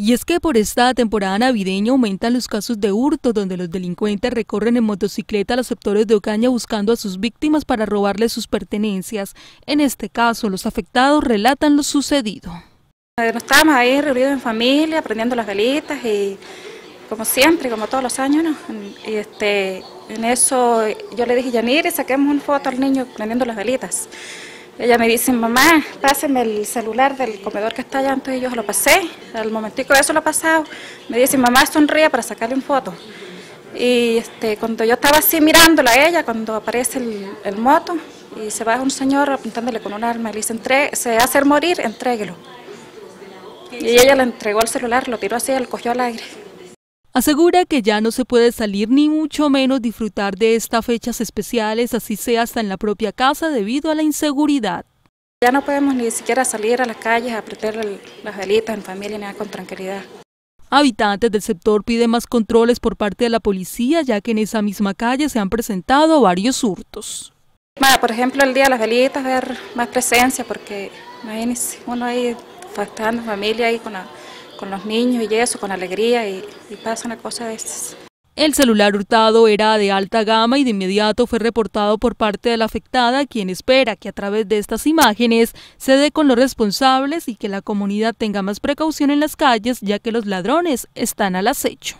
Y es que por esta temporada navideña aumentan los casos de hurto, donde los delincuentes recorren en motocicleta los sectores de Ocaña buscando a sus víctimas para robarles sus pertenencias. En este caso, los afectados relatan lo sucedido. Eh, nos estábamos ahí reunidos en familia, prendiendo las velitas y como siempre, como todos los años, ¿no? Y este, en eso yo le dije, Yanire, saquemos una foto al niño prendiendo las velitas. Ella me dice, mamá, páseme el celular del comedor que está allá, entonces yo se lo pasé, al momentico de eso lo he pasado, me dice, mamá sonríe para sacarle una foto. Y este, cuando yo estaba así mirándola a ella, cuando aparece el, moto, y se va un señor apuntándole con un arma, y le dice, se va a hacer morir, entréguelo. Y ella le entregó el celular, lo tiró así, él cogió al aire. Asegura que ya no se puede salir ni mucho menos disfrutar de estas fechas especiales, así sea hasta en la propia casa, debido a la inseguridad. Ya no podemos ni siquiera salir a las calles a prender las velitas en familia ni nada con tranquilidad. Habitantes del sector piden más controles por parte de la policía, ya que en esa misma calle se han presentado varios hurtos. por ejemplo, el día de las velitas, ver más presencia, porque imagínense, uno ahí faltando familia ahí con la con los niños y eso, con alegría y, pasa una cosa de estas. El celular hurtado era de alta gama y de inmediato fue reportado por parte de la afectada, quien espera que a través de estas imágenes se dé con los responsables y que la comunidad tenga más precaución en las calles, ya que los ladrones están al acecho.